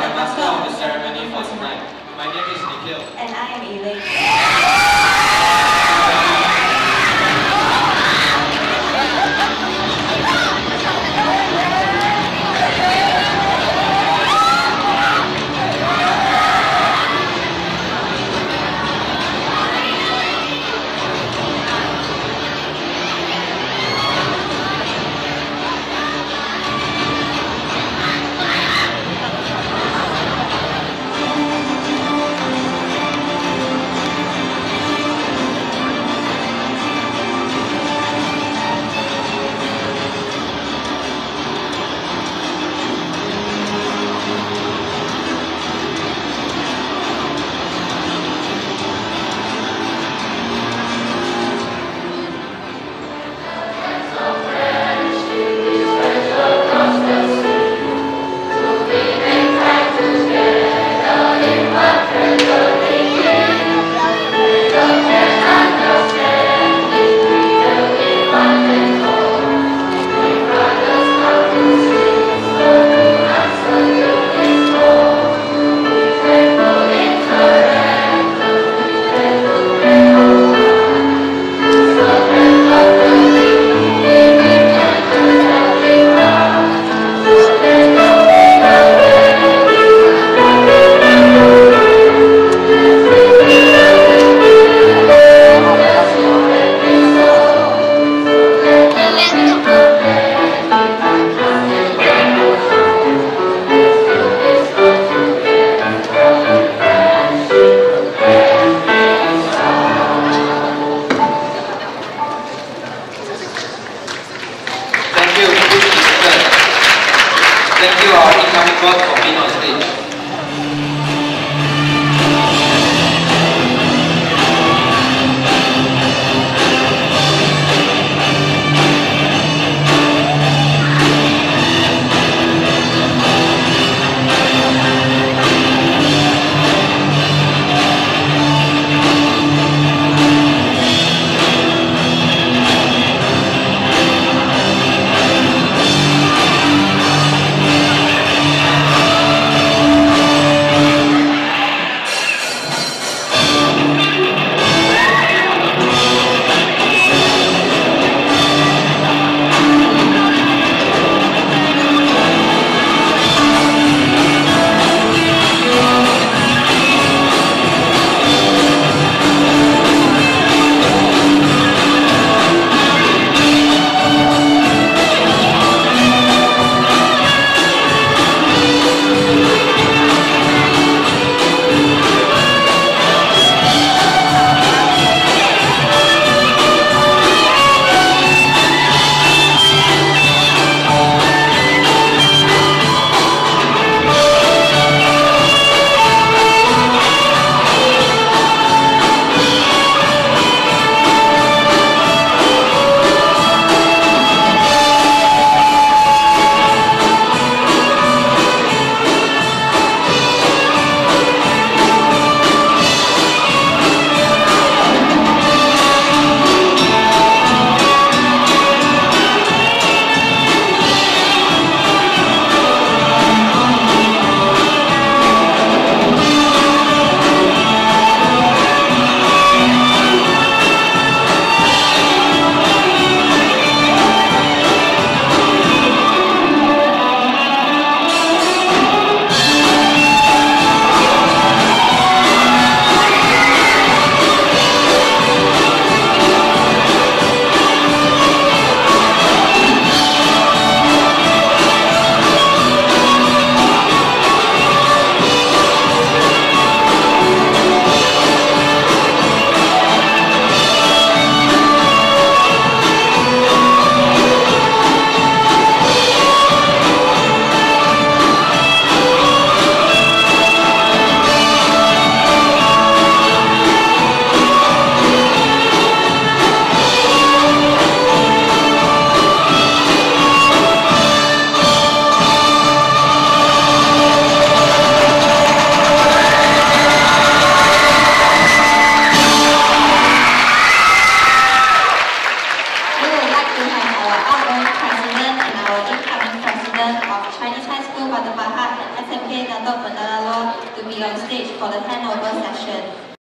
master of the ceremony for tonight. My name is Nikhil. And I am Elaine. Thank you all for coming forward for being on stage. our outgoing president and our incoming president of Chinese High School Batu Pahat and SMK Dato Bentara Luar to be on stage for the handover session.